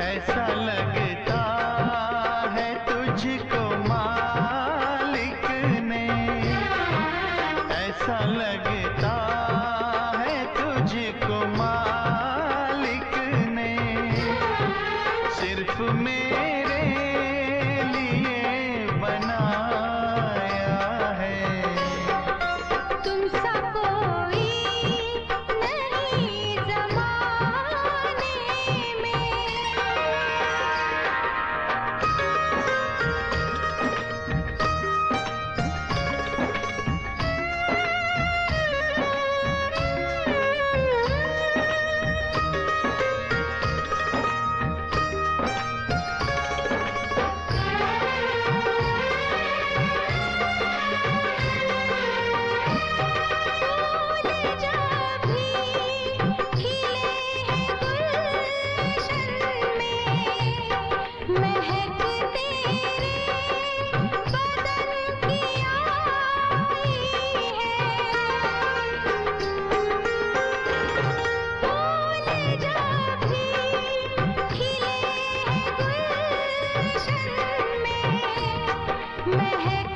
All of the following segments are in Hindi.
ऐसा लगता है तुझको मालिक ने। ऐसा लगता है तुझको मालिक ने। सिर्फ़ मेरे है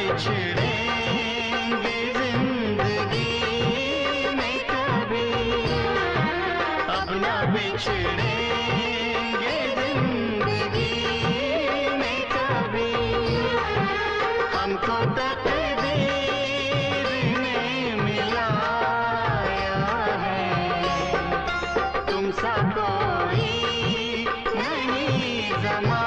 बिछड़ेंगे ज़िंदगी में कभी। अब ना बिछड़ेंगे ज़िंदगी में कभी। हमको है। तुम कोई नहीं जमा